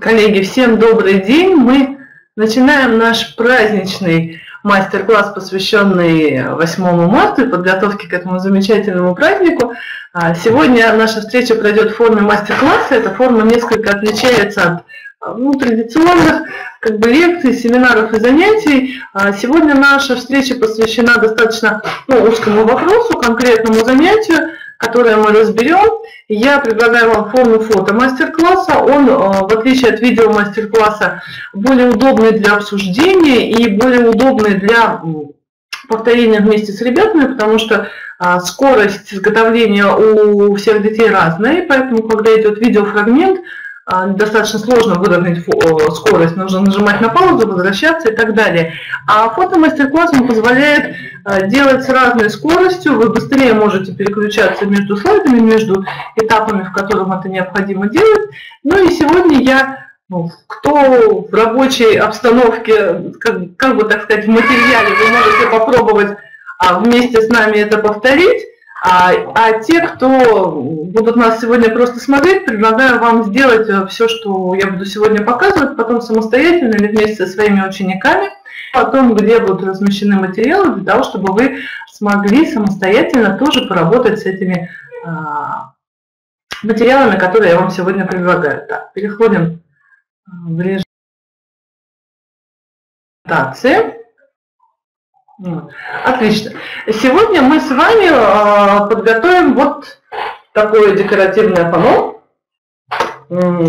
Коллеги, всем добрый день. Мы начинаем наш праздничный мастер-класс, посвященный 8 марта и подготовке к этому замечательному празднику. А, сегодня наша встреча пройдет в форме мастер-класса. Эта форма несколько отличается от ну, традиционных как бы, лекций, семинаров и занятий. А, сегодня наша встреча посвящена достаточно ну, узкому вопросу, конкретному занятию которое мы разберем. Я предлагаю вам форму фото мастер-класса. Он, э, в отличие от видео мастер-класса, более удобный для обсуждения и более удобный для повторения вместе с ребятами, потому что а, скорость изготовления у всех детей разная, поэтому, когда идет видеофрагмент, достаточно сложно выровнять скорость, нужно нажимать на паузу, возвращаться и так далее. А фотомастер-класс он позволяет а, делать с разной скоростью, вы быстрее можете переключаться между слайдами, между этапами, в котором это необходимо делать. Ну и сегодня я, ну, кто в рабочей обстановке, как, как бы так сказать, в материале, вы можете попробовать а, вместе с нами это повторить. А, а те, кто будут нас сегодня просто смотреть, предлагаю вам сделать э, все, что я буду сегодня показывать, потом самостоятельно или вместе со своими учениками, потом, где будут размещены материалы, для того, чтобы вы смогли самостоятельно тоже поработать с этими а, материалами, которые я вам сегодня предлагаю. Так, переходим в режим презентации. Отлично. Сегодня мы с вами а, подготовим вот такое декоративное панно,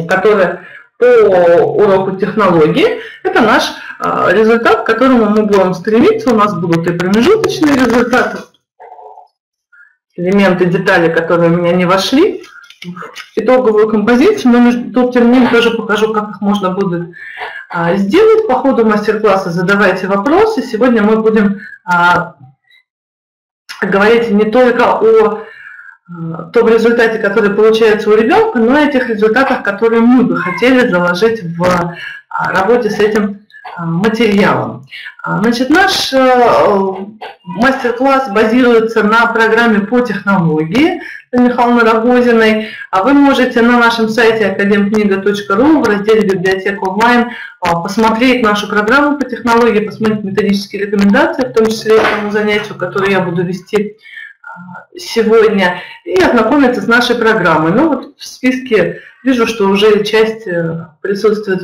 которое по уроку технологии. Это наш а, результат, к которому мы будем стремиться. У нас будут и промежуточные результаты, элементы, детали, которые у меня не вошли итоговую композицию, но тут тем менее тоже покажу, как их можно будет а, сделать. По ходу мастер-класса задавайте вопросы. Сегодня мы будем а, говорить не только о а, том результате, который получается у ребенка, но и о тех результатах, которые мы бы хотели заложить в работе с этим а, материалом. А, значит, наш э, мастер-класс базируется на программе по технологии Михаиловны Рогозиной. А вы можете на нашем сайте академкнига.ру в разделе «Библиотека онлайн» посмотреть нашу программу по технологии, посмотреть методические рекомендации, в том числе этому занятию, которое я буду вести сегодня, и ознакомиться с нашей программой. Ну вот в списке Вижу, что уже часть э, присутствует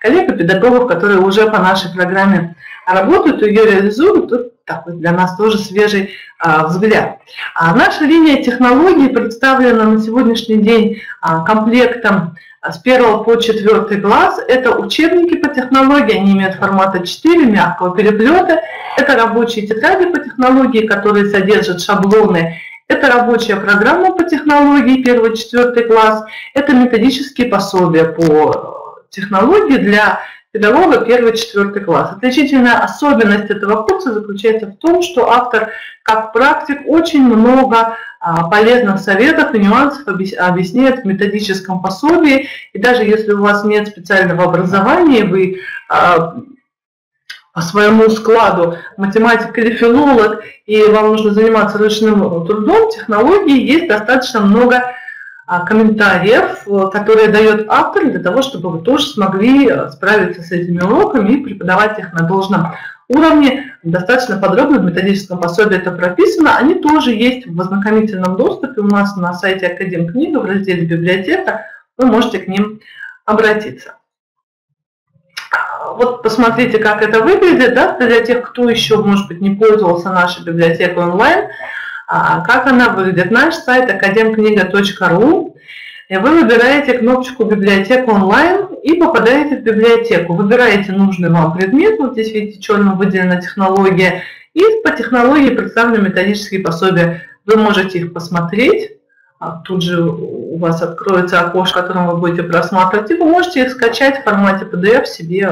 коллег и педагогов, которые уже по нашей программе работают и ее реализуют. Такой для нас тоже свежий а, взгляд. А наша линия технологий представлена на сегодняшний день а, комплектом с 1 по 4 класс. Это учебники по технологии, они имеют формата 4, мягкого переплета. Это рабочие тетради по технологии, которые содержат шаблоны это рабочая программа по технологии 1-4 класс, это методические пособия по технологии для педагога 1-4 класс. Отличительная особенность этого курса заключается в том, что автор, как практик, очень много а, полезных советов и нюансов объясняет в методическом пособии. И даже если у вас нет специального образования, вы а, по своему складу математик или филолог, и вам нужно заниматься ручным трудом, технологии, есть достаточно много комментариев, которые дает автор для того, чтобы вы тоже смогли справиться с этими уроками и преподавать их на должном уровне. Достаточно подробно в методическом пособии это прописано. Они тоже есть в ознакомительном доступе у нас на сайте Академ в разделе «Библиотека». Вы можете к ним обратиться вот посмотрите, как это выглядит, да, для тех, кто еще, может быть, не пользовался нашей библиотекой онлайн, а, как она выглядит. Наш сайт академкнига.ру, и вы выбираете кнопочку «Библиотека онлайн» и попадаете в библиотеку. Выбираете нужный вам предмет, вот здесь видите, черно выделена технология, и по технологии представлены методические пособия. Вы можете их посмотреть, а тут же у вас откроется окошко, которое вы будете просматривать, и вы можете их скачать в формате PDF себе,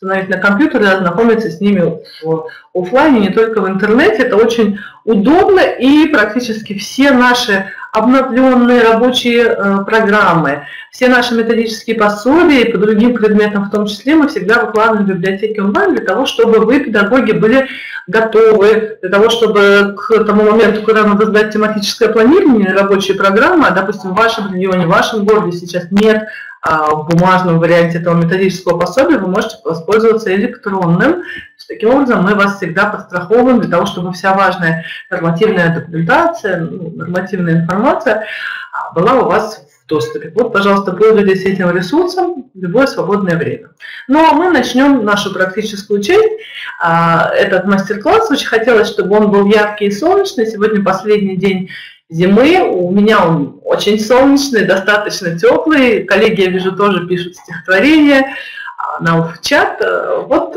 установить на компьютер и ознакомиться с ними в офлайне, не только в интернете. Это очень удобно, и практически все наши обновленные рабочие э, программы, все наши методические пособия и по другим предметам в том числе мы всегда выкладываем в библиотеке онлайн для того, чтобы вы, педагоги, были готовы для того, чтобы к тому моменту, когда надо сдать тематическое планирование, рабочие программы, а, допустим, в вашем регионе, в вашем городе сейчас нет в бумажном варианте этого методического пособия, вы можете воспользоваться электронным. Таким образом, мы вас всегда подстраховываем для того, чтобы вся важная нормативная документация, ну, нормативная информация а, была у вас в доступе. Вот, пожалуйста, пользуйтесь этим ресурсом в любое свободное время. Ну, а мы начнем нашу практическую часть. А, этот мастер-класс, очень хотелось, чтобы он был яркий и солнечный. Сегодня последний день зимы. У меня он очень солнечный, достаточно теплый. Коллеги, я вижу, тоже пишут стихотворения а, нам в чат. Вот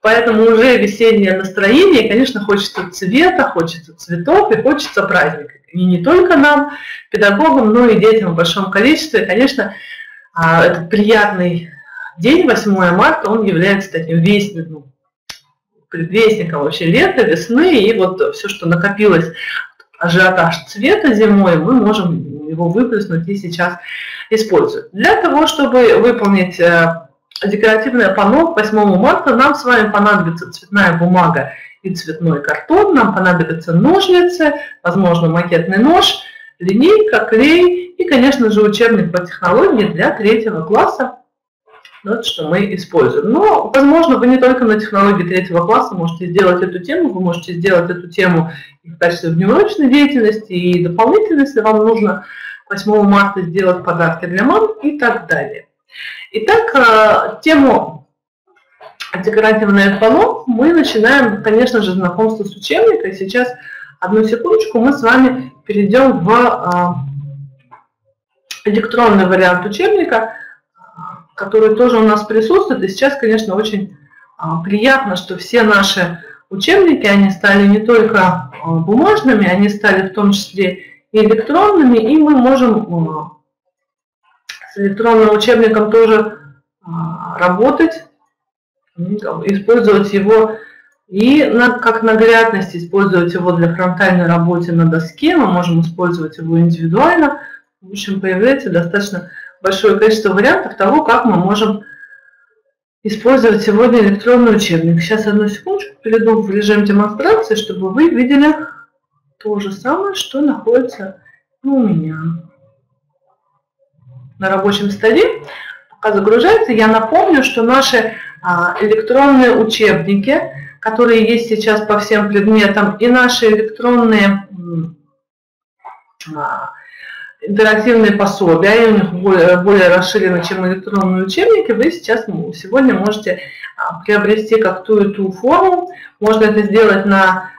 поэтому уже весеннее настроение, конечно, хочется цвета, хочется цветов и хочется праздника. И не только нам, педагогам, но и детям в большом количестве. Конечно, а, этот приятный день, 8 марта, он является таким вестником, предвестником вообще лета, весны, и вот все, что накопилось ажиотаж цвета зимой, мы можем его выплеснуть и сейчас использовать. Для того, чтобы выполнить э, декоративное панно 8 марта, нам с вами понадобится цветная бумага и цветной картон, нам понадобятся ножницы, возможно, макетный нож, линейка, клей и, конечно же, учебник по технологии для третьего класса вот что мы используем. Но, возможно, вы не только на технологии третьего класса можете сделать эту тему, вы можете сделать эту тему в качестве внеурочной деятельности и дополнительно, если вам нужно 8 марта сделать подарки для мам и так далее. Итак, э, тему декоративное панно мы начинаем, конечно же, знакомство с учебником. Сейчас, одну секундочку, мы с вами перейдем в э, электронный вариант учебника которые тоже у нас присутствуют. И сейчас, конечно, очень а, приятно, что все наши учебники, они стали не только а, бумажными, они стали в том числе и электронными, и мы можем а, с электронным учебником тоже работать, использовать его и на, как наглядность, использовать его для фронтальной работы на доске, мы можем использовать его индивидуально. В общем, появляется достаточно большое количество вариантов того, как мы можем использовать сегодня электронный учебник. Сейчас одну секундочку перейду в режим демонстрации, чтобы вы видели то же самое, что находится у меня на рабочем столе. Пока загружается, я напомню, что наши а, электронные учебники, которые есть сейчас по всем предметам, и наши электронные а, интерактивные пособия, они у них более, более расширены, чем электронные учебники, вы сейчас сегодня можете а, приобрести как ту и ту форму. Можно это сделать на,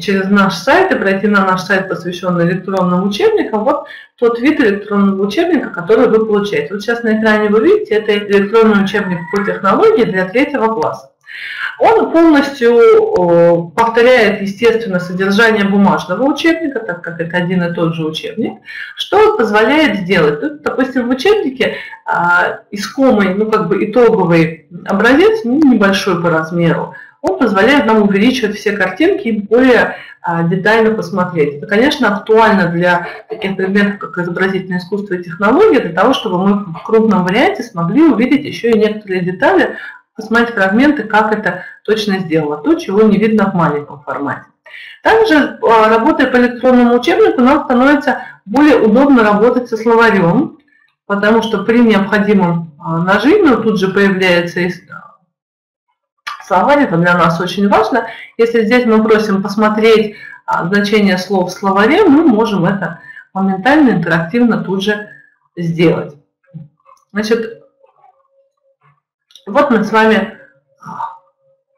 через наш сайт и пройти на наш сайт, посвященный электронным учебникам. Вот тот вид электронного учебника, который вы получаете. Вот сейчас на экране вы видите, это электронный учебник по технологии для третьего класса. Он полностью повторяет, естественно, содержание бумажного учебника, так как это один и тот же учебник, что позволяет сделать. Тут, допустим, в учебнике а, искомый, ну как бы итоговый образец, ну, небольшой по размеру, он позволяет нам увеличивать все картинки и более а, детально посмотреть. Это, конечно, актуально для таких предметов, как изобразительное искусство и технологии, для того, чтобы мы в крупном варианте смогли увидеть еще и некоторые детали, посмотреть фрагменты, как это точно сделано, то, чего не видно в маленьком формате. Также, а, работая по электронному учебнику, нам становится более удобно работать со словарем, потому что при необходимом а, нажиме тут же появляется а, словарь, это для нас очень важно. Если здесь мы просим посмотреть значение слов в словаре, мы можем это моментально, интерактивно тут же сделать. Значит, вот мы с вами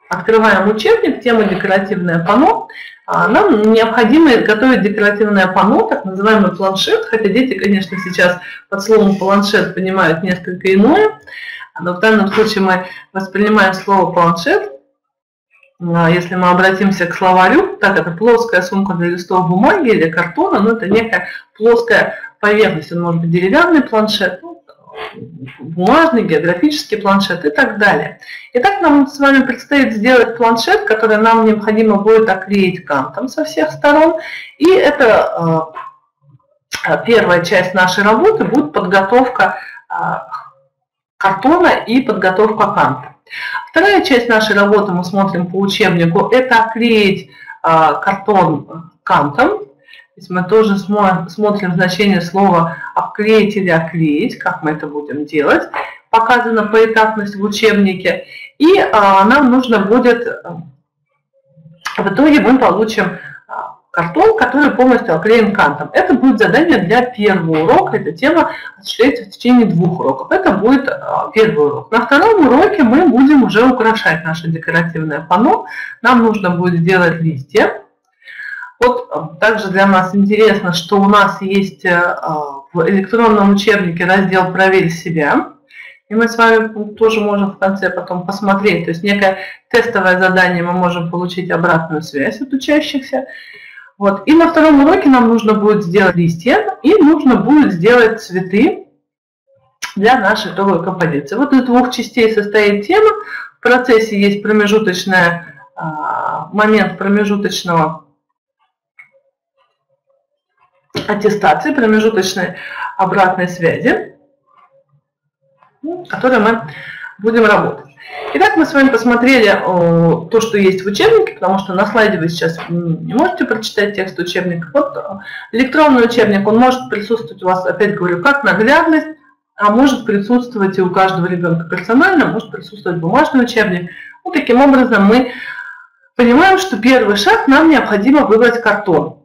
открываем учебник, тема декоративное панно. А, нам необходимо готовить декоративное панно, так называемый планшет, хотя дети, конечно, сейчас под словом планшет понимают несколько иное, но в данном случае мы воспринимаем слово планшет, а, если мы обратимся к словарю, так это плоская сумка для листов бумаги или картона, но это некая плоская поверхность, он может быть деревянный планшет, ну, бумажный, географический планшет и так далее. Итак, нам с вами предстоит сделать планшет, который нам необходимо будет оклеить кантом со всех сторон. И это э, первая часть нашей работы будет подготовка э, картона и подготовка канта. Вторая часть нашей работы, мы смотрим по учебнику, это оклеить э, картон кантом. Есть мы тоже смотрим значение слова обклеить или оклеить, как мы это будем делать. Показана поэтапность в учебнике. И а, нам нужно будет, в итоге мы получим картон, который полностью оклеен кантом. Это будет задание для первого урока, эта тема осуществляется в течение двух уроков. Это будет а, первый урок. На втором уроке мы будем уже украшать наше декоративное панно. Нам нужно будет сделать листья. Вот а, также для нас интересно, что у нас есть а, в электронном учебнике раздел «Проверь себя». И мы с вами тоже можем в конце потом посмотреть. То есть некое тестовое задание мы можем получить обратную связь от учащихся. Вот. И на втором уроке нам нужно будет сделать листья и нужно будет сделать цветы для нашей итоговой композиции. Вот из двух частей состоит тема. В процессе есть промежуточный а, момент промежуточного аттестации, промежуточной обратной связи, которой мы будем работать. Итак, мы с вами посмотрели о, то, что есть в учебнике, потому что на слайде вы сейчас не можете прочитать текст учебника. Вот электронный учебник, он может присутствовать у вас, опять говорю, как наглядность, а может присутствовать и у каждого ребенка персонально, может присутствовать бумажный учебник. Вот таким образом мы понимаем, что первый шаг нам необходимо выбрать картон.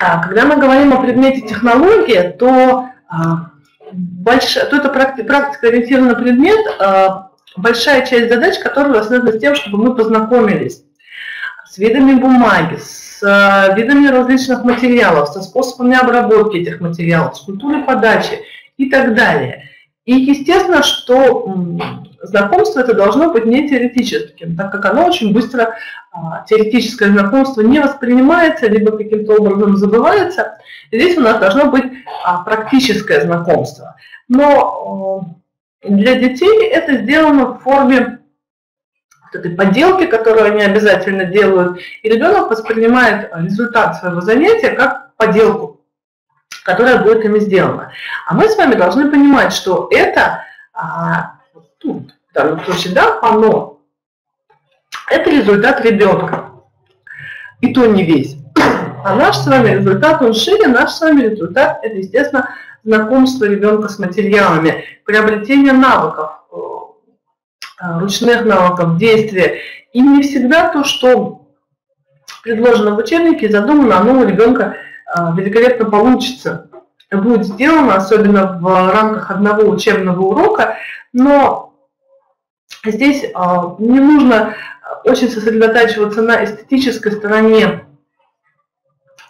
А когда мы говорим о предмете технологии, то, а, больш... то это практика-ориентированный предмет, а, большая часть задач, которые связаны с тем, чтобы мы познакомились с видами бумаги, с видами различных материалов, со способами обработки этих материалов, с культурой подачи и так далее. И естественно, что знакомство это должно быть не теоретическим, так как оно очень быстро, а, теоретическое знакомство не воспринимается, либо каким-то образом забывается. Здесь у нас должно быть а, практическое знакомство. Но для детей это сделано в форме этой поделки, которую они обязательно делают, и ребенок воспринимает результат своего занятия как поделку, которая будет ими сделана. А мы с вами должны понимать, что это, а, тут, в данном да, оно, это результат ребенка. И то не весь. А наш с вами результат, он шире, наш с вами результат, это, естественно, знакомство ребенка с материалами, приобретение навыков, э, ручных навыков, действия. И не всегда то, что предложено в учебнике, задумано, оно у ребенка э, великолепно получится. Будет сделано, особенно в рамках одного учебного урока, но здесь э, не нужно очень сосредотачиваться на эстетической стороне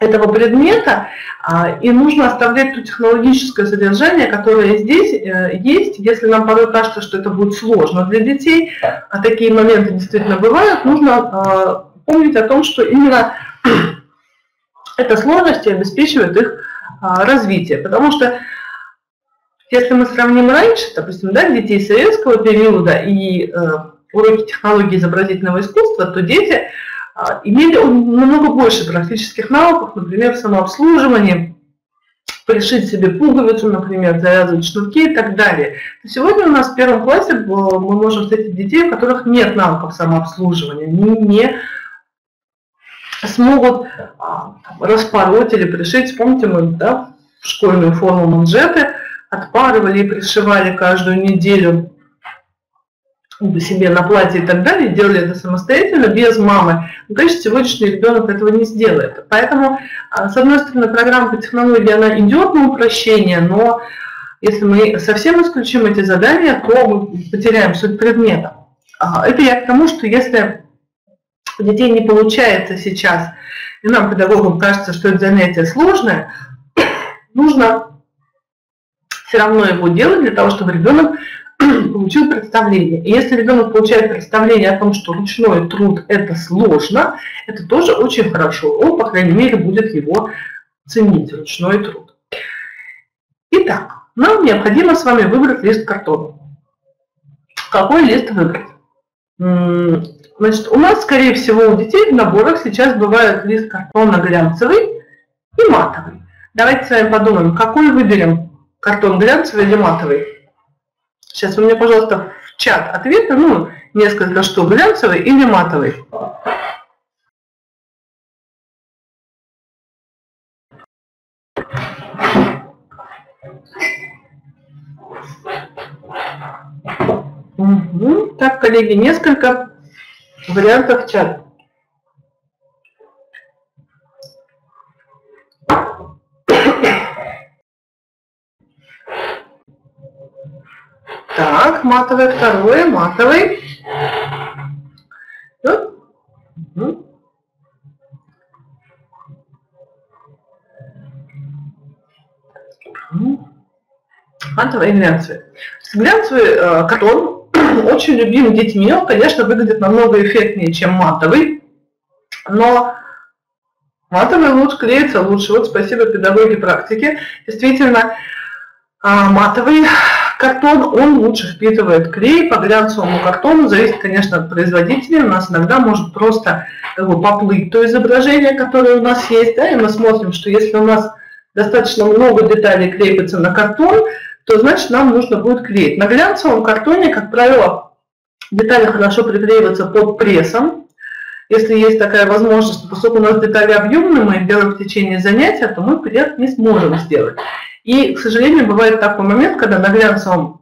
этого предмета, а, и нужно оставлять то технологическое содержание, которое здесь э, есть. Если нам порой кажется, что это будет сложно для детей, а такие моменты действительно бывают, нужно а, помнить о том, что именно эта сложность обеспечивает их а, развитие. Потому что если мы сравним раньше, допустим, да, детей советского периода и э, уроки технологии изобразительного искусства, то дети а, имели намного больше практических навыков, например, в пришить себе пуговицу, например, завязывать шнурки и так далее. сегодня у нас в первом классе э, мы можем встретить детей, у которых нет навыков самообслуживания, они не смогут а, распороть или пришить. Помните, мы да, школьную форму манжеты отпарывали и пришивали каждую неделю себе на платье и так далее, делали это самостоятельно, без мамы, ну, конечно, сегодняшний ребенок этого не сделает. Поэтому, а, с одной стороны, программа по технологии, она идет на упрощение, но если мы совсем исключим эти задания, то мы потеряем суть предмета. А, это я к тому, что если у детей не получается сейчас, и нам, педагогам, кажется, что это занятие сложное, нужно все равно его делать для того, чтобы ребенок получил представление. И если ребенок получает представление о том, что ручной труд это сложно, это тоже очень хорошо. Он, по крайней мере, будет его ценить, ручной труд. Итак, нам необходимо с вами выбрать лист картона. Какой лист выбрать? Значит, у нас, скорее всего, у детей в наборах сейчас бывает лист картона глянцевый и матовый. Давайте с вами подумаем, какой выберем, Картон глянцевый или матовый? Сейчас вы мне, пожалуйста, в чат ответы, ну, несколько что? глянцевый или матовый. Угу. Так, коллеги, несколько вариантов в чат. Так, матовый второе, матовый. Матовый и глянцевый. Глянцевый э, очень любим детьми. Он, конечно, выглядит намного эффектнее, чем матовый. Но матовый лучше клеится лучше. Вот спасибо педагоге практики. Действительно, э, матовый картон, он лучше впитывает клей. По глянцевому картону зависит, конечно, от производителя. У нас иногда может просто как бы, поплыть то изображение, которое у нас есть. Да, и мы смотрим, что если у нас достаточно много деталей крепится на картон, то значит нам нужно будет клеить. На глянцевом картоне, как правило, детали хорошо приклеиваются под прессом. Если есть такая возможность, поскольку у нас детали объемные, мы их делаем в течение занятия, то мы пресс не сможем сделать. И, к сожалению, бывает такой момент, когда на глянцевом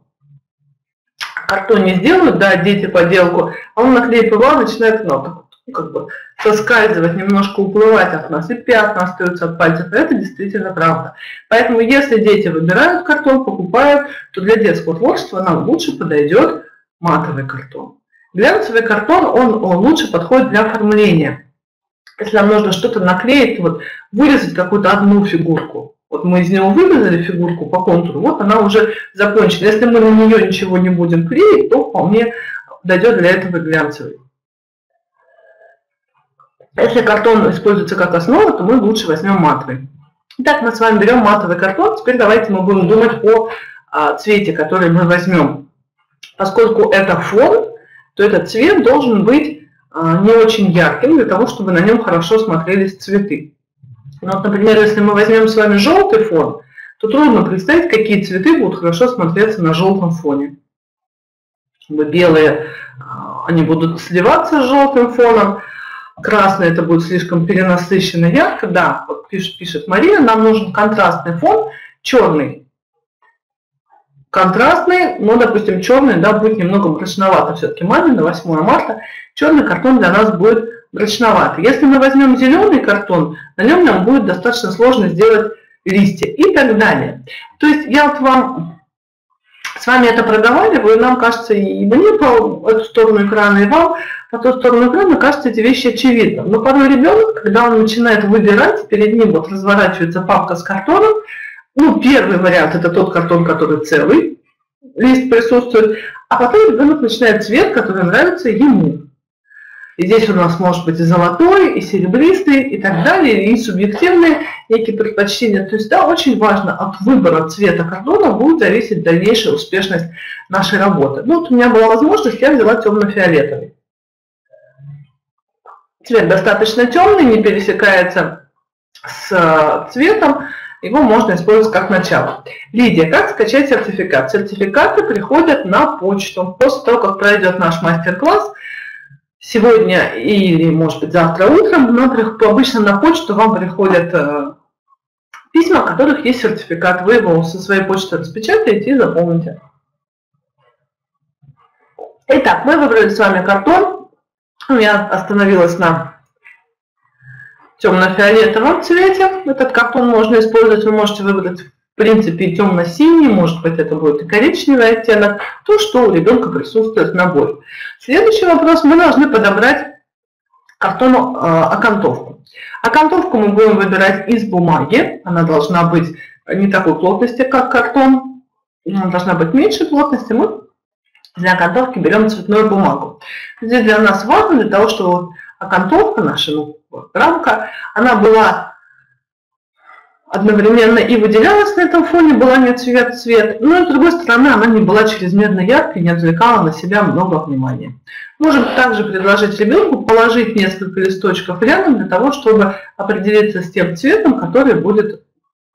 картоне сделают, да, дети поделку, а он на клее ПВА начинает ну, как бы соскальзывать, немножко уплывать от нас, и пятна остаются от пальцев. Это действительно правда. Поэтому если дети выбирают картон, покупают, то для детского творчества нам лучше подойдет матовый картон. Глянцевый картон, он, он лучше подходит для оформления. Если нам нужно что-то наклеить, вот вырезать какую-то одну фигурку, вот мы из него вырезали фигурку по контуру, вот она уже закончена. Если мы на нее ничего не будем клеить, то вполне дойдет для этого глянцевый. Если картон используется как основа, то мы лучше возьмем матовый. Итак, мы с вами берем матовый картон. Теперь давайте мы будем думать о а, цвете, который мы возьмем. Поскольку это фон, то этот цвет должен быть а, не очень ярким, для того, чтобы на нем хорошо смотрелись цветы. Ну, вот, например, если мы возьмем с вами желтый фон, то трудно представить, какие цветы будут хорошо смотреться на желтом фоне. Белые, а, они будут сливаться с желтым фоном, красный это будет слишком перенасыщенно ярко, да, вот пишет, пишет Мария, нам нужен контрастный фон, черный. Контрастный, но, допустим, черный, да, будет немного мрачновато все-таки маме на 8 марта. Черный картон для нас будет мрачноватый. Если мы возьмем зеленый картон, на нем нам будет достаточно сложно сделать листья и так далее. То есть я вот вам с вами это проговариваю, нам кажется, и мне по эту сторону экрана, и вам по ту сторону экрана кажется эти вещи очевидны. Но порой ребенок, когда он начинает выбирать, перед ним вот разворачивается папка с картоном, ну, первый вариант это тот картон, который целый, лист присутствует, а потом ребенок начинает цвет, который нравится ему. И здесь у нас может быть и золотой, и серебристый, и так далее, и субъективные некие предпочтения. То есть, да, очень важно от выбора цвета картона будет зависеть дальнейшая успешность нашей работы. Ну, вот у меня была возможность, я взяла темно-фиолетовый. Цвет достаточно темный, не пересекается с э, цветом, его можно использовать как начало. Лидия, как скачать сертификат? Сертификаты приходят на почту. После того, как пройдет наш мастер-класс, сегодня или, может быть, завтра утром, но обычно на почту вам приходят э, письма, в которых есть сертификат. Вы его со своей почты распечатаете и заполните. Итак, мы выбрали с вами картон. Я остановилась на темно-фиолетовом цвете. Этот картон можно использовать, вы можете выбрать в принципе темно-синий, может быть это будет и коричневый оттенок, то, что у ребенка присутствует в наборе. Следующий вопрос, мы должны подобрать картону э, окантовку. Окантовку мы будем выбирать из бумаги, она должна быть не такой плотности, как картон, она должна быть меньшей плотности, мы для окантовки берем цветную бумагу. Здесь для нас важно, для того, чтобы окантовка наша, ну, рамка, она была одновременно и выделялась на этом фоне, была не цвет-цвет, но и с другой стороны она не была чрезмерно яркой, не отвлекала на себя много внимания. Можем также предложить ребенку положить несколько листочков рядом для того, чтобы определиться с тем цветом, который будет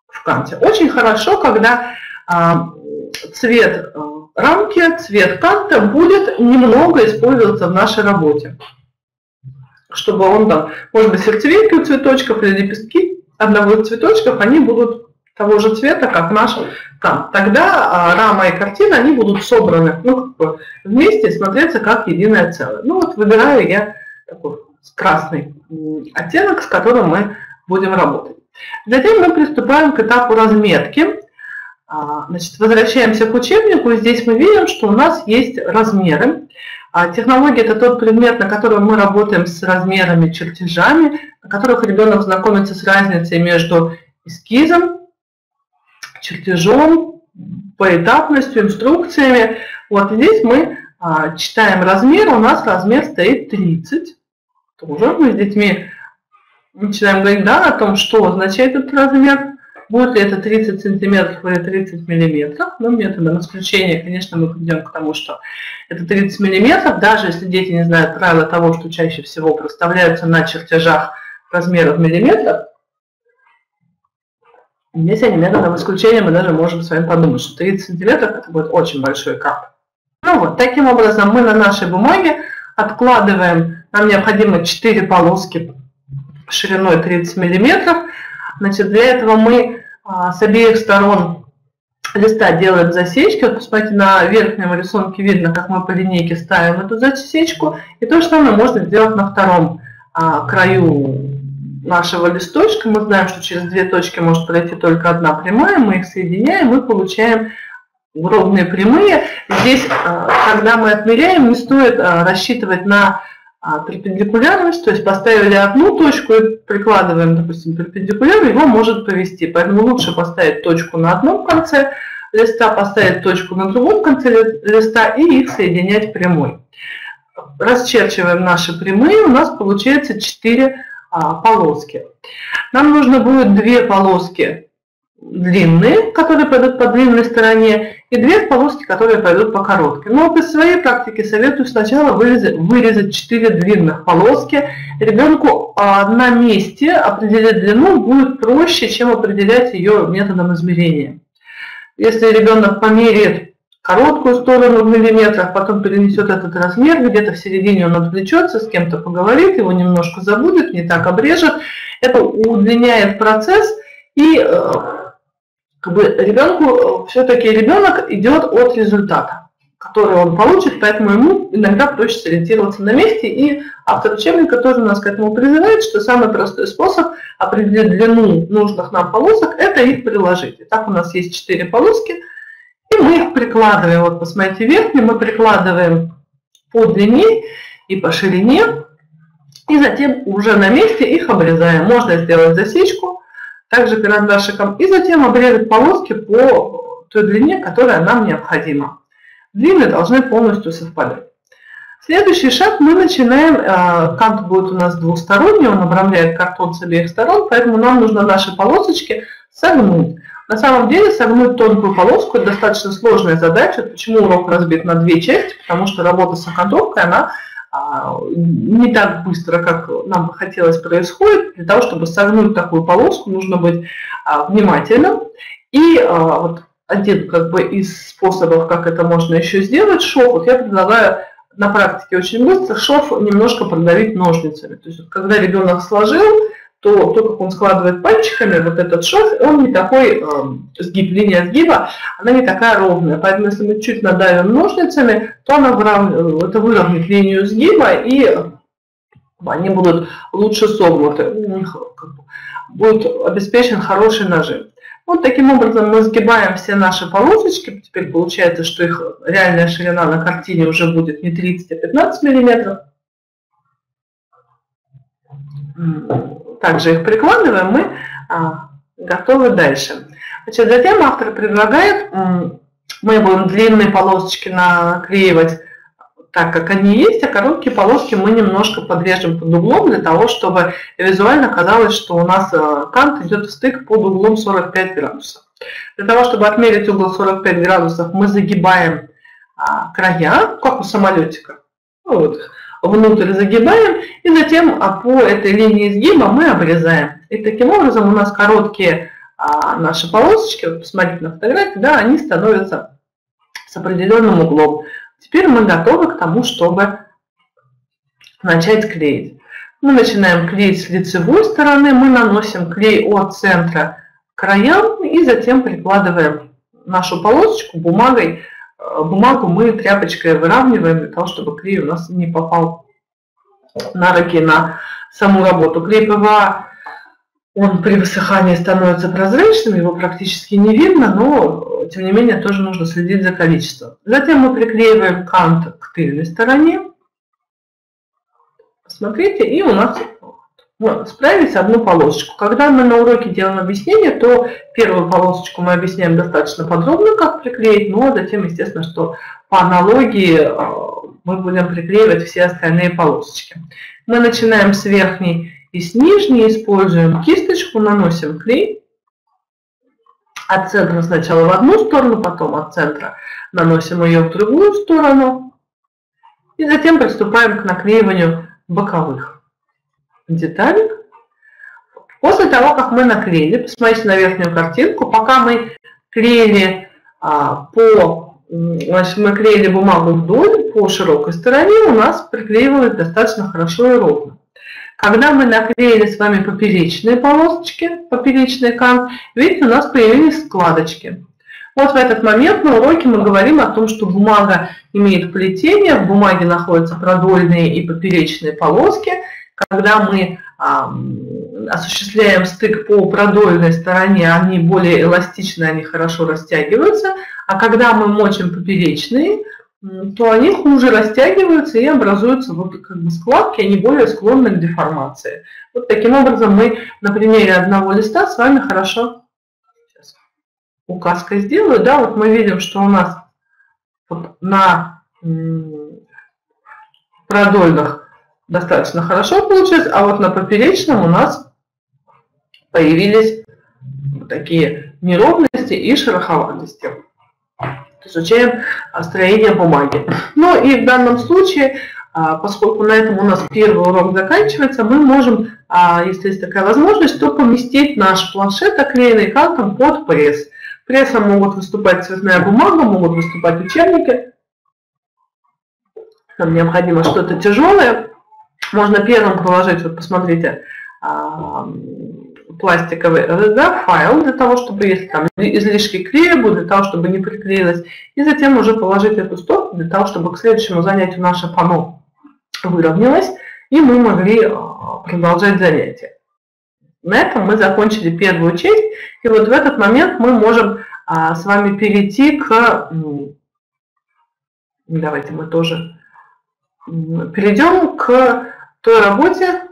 в канте. Очень хорошо, когда а, цвет а, рамки, цвет канта будет немного использоваться в нашей работе. Чтобы он там, может быть, сердцевинки у цветочков или лепестки одного из цветочков, они будут того же цвета, как наш там. Тогда а, рама и картина, они будут собраны ну, как бы вместе смотреться как единое целое. Ну вот выбираю я такой красный оттенок, с которым мы будем работать. Затем мы приступаем к этапу разметки. А, значит, возвращаемся к учебнику, и здесь мы видим, что у нас есть размеры. А технология – это тот предмет, на котором мы работаем с размерами, чертежами, на которых ребенок знакомится с разницей между эскизом, чертежом, поэтапностью, инструкциями. Вот здесь мы а, читаем размер, у нас размер стоит 30. Тоже мы с детьми начинаем говорить да, о том, что означает этот размер, будет ли это 30 сантиметров или 30 миллиметров. Но методом исключения, конечно, мы придем к тому, что это 30 миллиметров, даже если дети не знают правила того, что чаще всего проставляются на чертежах размеров миллиметров, Здесь они методом исключения мы даже можем с вами подумать, что 30 сантиметров это будет очень большой кап. Ну вот, таким образом мы на нашей бумаге откладываем, нам необходимо 4 полоски шириной 30 миллиметров. Значит, для этого мы с обеих сторон листа делаем засечки. Вот посмотрите, на верхнем рисунке видно, как мы по линейке ставим эту засечку. И то же самое можно сделать на втором а, краю нашего листочка. Мы знаем, что через две точки может пройти только одна прямая. Мы их соединяем мы получаем ровные прямые. Здесь, а, когда мы отмеряем, не стоит а, рассчитывать на а, перпендикулярность, то есть поставили одну точку и прикладываем, допустим, перпендикуляр, его может повести. Поэтому лучше поставить точку на одном конце листа, поставить точку на другом конце листа и их соединять прямой. Расчерчиваем наши прямые, у нас получается 4 а, полоски. Нам нужно будет две полоски длинные, которые пойдут по длинной стороне, и две полоски, которые пойдут по короткой. Но по своей практике советую сначала вырезать, вырезать 4 длинных полоски. Ребенку а, на месте определять длину будет проще, чем определять ее методом измерения. Если ребенок померяет короткую сторону в миллиметрах, потом перенесет этот размер, где-то в середине он отвлечется, с кем-то поговорит, его немножко забудет, не так обрежет. Это удлиняет процесс, и э, как бы ребенку, все-таки ребенок идет от результата, который он получит, поэтому ему иногда проще сориентироваться на месте, и автор учебника тоже нас к этому призывает, что самый простой способ определить длину нужных нам полосок – это их приложить. Итак, у нас есть четыре полоски – и мы их прикладываем, вот посмотрите, верхнюю мы прикладываем по длине и по ширине, и затем уже на месте их обрезаем. Можно сделать засечку, также карандашиком, и затем обрезать полоски по той длине, которая нам необходима. Длины должны полностью совпадать. Следующий шаг мы начинаем, э, кант будет у нас двухсторонний, он обрамляет картон с обеих сторон, поэтому нам нужно наши полосочки согнуть. На самом деле согнуть тонкую полоску – это достаточно сложная задача. Почему урок разбит на две части? Потому что работа с окантовкой, она не так быстро, как нам бы хотелось, происходит. Для того, чтобы согнуть такую полоску, нужно быть а, внимательным. И а, вот один как бы из способов, как это можно еще сделать, шов, вот я предлагаю на практике очень быстро шов немножко продавить ножницами. То есть, когда ребенок сложил, то то, как он складывает пальчиками, вот этот шов, он не такой, э, сгиб, линия сгиба, она не такая ровная. Поэтому если мы чуть надавим ножницами, то она вырав... это выровняет линию сгиба, и они будут лучше согнуты. У них будет обеспечен хороший нажим. Вот таким образом мы сгибаем все наши полосочки. Теперь получается, что их реальная ширина на картине уже будет не 30, а 15 миллиметров также их прикладываем, мы а, готовы дальше. Значит, затем автор предлагает, мы будем длинные полосочки наклеивать так, как они есть, а короткие полоски мы немножко подрежем под углом для того, чтобы визуально казалось, что у нас э, кант идет в стык под углом 45 градусов. Для того, чтобы отмерить угол 45 градусов, мы загибаем а, края, как у самолетика. Вот, внутрь загибаем, и затем а, по этой линии изгиба мы обрезаем. И таким образом у нас короткие а, наши полосочки, вот посмотрите на фотографии, да, они становятся с определенным углом. Теперь мы готовы к тому, чтобы начать клеить. Мы начинаем клеить с лицевой стороны, мы наносим клей от центра краям и затем прикладываем нашу полосочку бумагой. Бумагу мы тряпочкой выравниваем для того, чтобы клей у нас не попал на руки на саму работу. Клей ПВА, он при высыхании становится прозрачным, его практически не видно, но тем не менее тоже нужно следить за количеством. Затем мы приклеиваем кант к тыльной стороне. Посмотрите, и у нас мы справились одну полосочку. Когда мы на уроке делаем объяснение, то первую полосочку мы объясняем достаточно подробно, как приклеить, но затем, естественно, что по аналогии э, мы будем приклеивать все остальные полосочки. Мы начинаем с верхней и с нижней, используем кисточку, наносим клей. От центра сначала в одну сторону, потом от центра наносим ее в другую сторону. И затем приступаем к наклеиванию боковых деталей. После того, как мы наклеили, посмотрите на верхнюю картинку, пока мы клеили а, по, значит, мы клеили бумагу вдоль по широкой стороне, у нас приклеивалось достаточно хорошо и ровно. Когда мы наклеили с вами поперечные полосочки, поперечный кант, видите, у нас появились складочки. Вот в этот момент на уроке мы говорим о том, что бумага имеет плетение, в бумаге находятся продольные и поперечные полоски, когда мы осуществляем стык по продольной стороне, они более эластичны, они хорошо растягиваются, а когда мы мочим поперечные, то они хуже растягиваются и образуются вот как бы складки, они более склонны к деформации. Вот таким образом мы на примере одного листа с вами хорошо сейчас указкой сделаю. Да, вот мы видим, что у нас вот на продольных достаточно хорошо получилось, а вот на поперечном у нас появились такие неровности и шероховатости. Изучаем строение бумаги. Ну и в данном случае, а, поскольку на этом у нас первый урок заканчивается, мы можем, а, если есть такая возможность, то поместить наш планшет, оклеенный кантом, под пресс. Прессом могут выступать цветная бумага, могут выступать учебники. Нам необходимо что-то тяжелое, можно первым положить, вот посмотрите, а, пластиковый да, файл для того, чтобы, если там излишки клея будут, для того, чтобы не приклеилось, и затем уже положить эту стопку для того, чтобы к следующему занятию наше панно выровнялось, и мы могли а, продолжать занятие. На этом мы закончили первую часть, и вот в этот момент мы можем а, с вами перейти к... Давайте мы тоже перейдем к той работе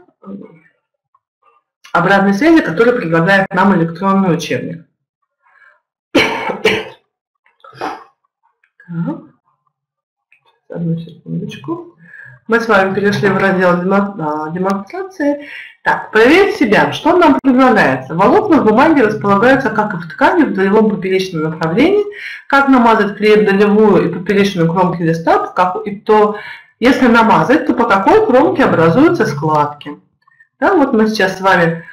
обратной связи, которую предлагает нам электронный учебник. Одну секундочку. Мы с вами перешли в раздел а, демонстрации. Так, проверить себя. Что нам предлагается? Волокна в бумаге располагаются как и в ткани в долевом поперечном направлении. Как намазать клей в долевую и поперечную кромки листа, как и то если намазать, то по какой кромке образуются складки. Да, вот мы сейчас с вами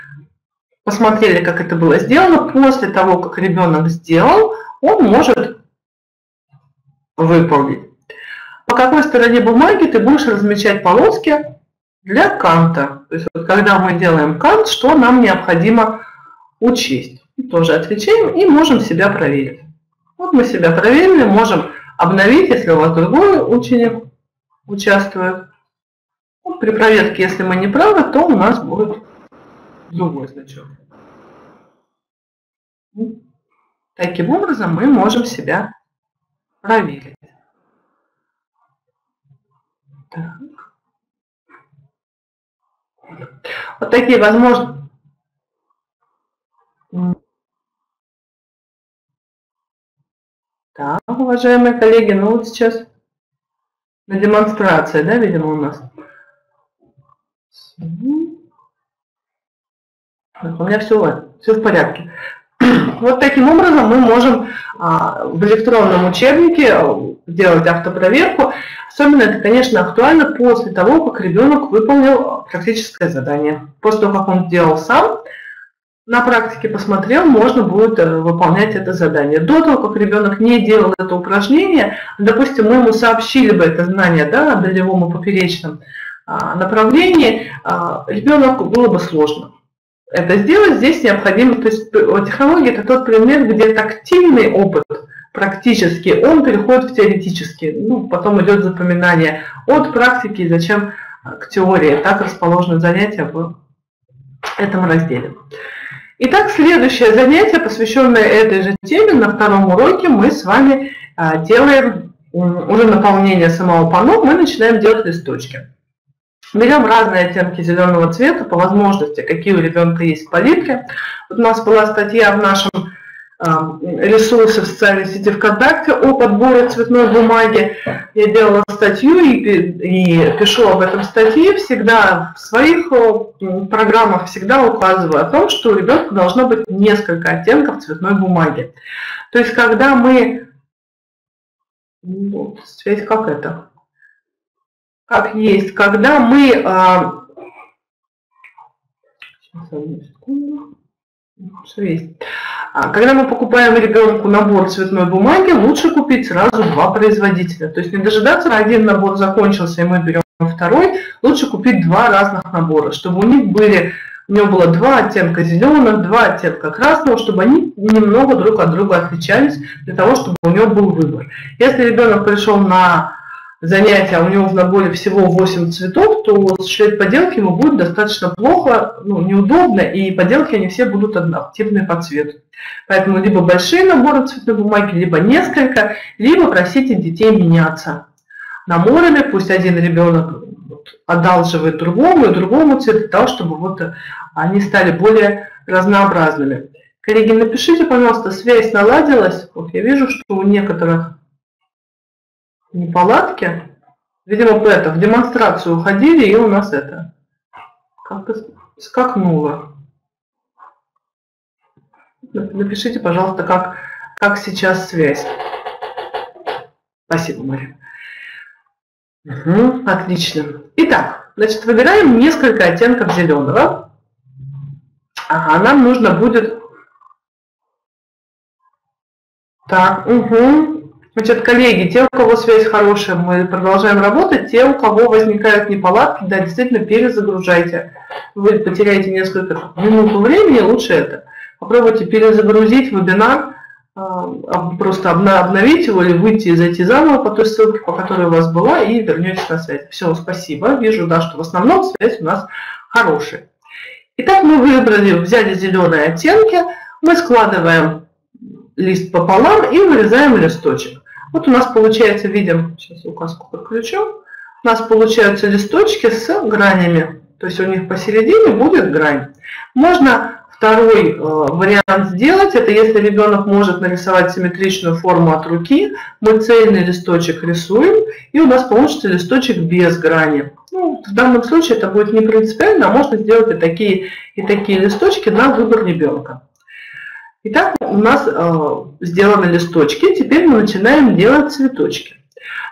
посмотрели, как это было сделано. После того, как ребенок сделал, он может выполнить. По какой стороне бумаги ты будешь размечать полоски для канта. То есть вот, когда мы делаем кант, что нам необходимо учесть. Тоже отвечаем и можем себя проверить. Вот мы себя проверили, можем обновить, если у вас другой ученик участвует. Ну, при проверке, если мы не правы, то у нас будет другой значок. Ну, таким образом мы можем себя проверить. Так. Вот такие возможности. Так, уважаемые коллеги, ну вот сейчас на демонстрации, да, видимо, у нас? У меня все, все в порядке. Вот таким образом мы можем а, в электронном учебнике делать автопроверку. Особенно это, конечно, актуально после того, как ребенок выполнил практическое задание. После того, как он сделал сам, на практике посмотрел, можно будет э, выполнять это задание. До того, как ребенок не делал это упражнение, допустим, мы ему сообщили бы это знание да, о долевом и поперечном а, направлении, а, ребенку было бы сложно. это сделать, здесь необходимо, то есть технология это тот пример, где тактильный опыт практически, он переходит в теоретический, ну, потом идет запоминание от практики, зачем к теории. Так расположены занятия в этом разделе. Итак, следующее занятие, посвященное этой же теме, на втором уроке мы с вами а, делаем уже наполнение самого панно, мы начинаем делать листочки. Берем разные оттенки зеленого цвета по возможности, какие у ребенка есть в палитре. Вот у нас была статья в нашем ресурсы в социальной сети ВКонтакте о подборе цветной бумаги. Я делала статью и, и пишу об этом статье. Всегда в своих программах всегда указываю о том, что у ребенка должно быть несколько оттенков цветной бумаги. То есть, когда мы... Вот, связь как это? Как есть. Когда мы... А, сейчас, одну секунду. Все есть. А когда мы покупаем ребенку набор цветной бумаги, лучше купить сразу два производителя. То есть не дожидаться, один набор закончился, и мы берем второй. Лучше купить два разных набора, чтобы у них были у него было два оттенка зеленых, два оттенка красного, чтобы они немного друг от друга отличались, для того, чтобы у него был выбор. Если ребенок пришел на занятия, а у него в наборе всего 8 цветов, то осуществлять поделки ему будет достаточно плохо, ну, неудобно, и поделки они все будут однотипные по цвету. Поэтому либо большие наборы цветной бумаги, либо несколько, либо просите детей меняться наборами, пусть один ребенок одалживает другому и другому цвету, для того, чтобы вот они стали более разнообразными. Коллеги, напишите, пожалуйста, связь наладилась. Вот я вижу, что у некоторых неполадки. Видимо, это, в демонстрацию уходили, и у нас это как-то скакнуло. Напишите, пожалуйста, как, как сейчас связь. Спасибо, Мария. Угу, отлично. Итак, значит, выбираем несколько оттенков зеленого. Ага, нам нужно будет... Так, угу. Значит, коллеги, те, у кого связь хорошая, мы продолжаем работать. Те, у кого возникают неполадки, да, действительно перезагружайте. Вы потеряете несколько минут времени, лучше это. Попробуйте перезагрузить вебинар, а, просто обновить его или выйти и зайти заново по той ссылке, по которой у вас была, и вернетесь на связь. Все, спасибо. Вижу, да, что в основном связь у нас хорошая. Итак, мы выбрали, взяли зеленые оттенки, мы складываем лист пополам и вырезаем листочек. Вот у нас получается, видим, сейчас указку подключу, у нас получаются листочки с гранями, то есть у них посередине будет грань. Можно второй э, вариант сделать, это если ребенок может нарисовать симметричную форму от руки, мы цельный листочек рисуем, и у нас получится листочек без грани. Ну, в данном случае это будет не принципиально, а можно сделать и такие, и такие листочки на выбор ребенка. Итак, у нас э, сделаны листочки, теперь мы начинаем делать цветочки.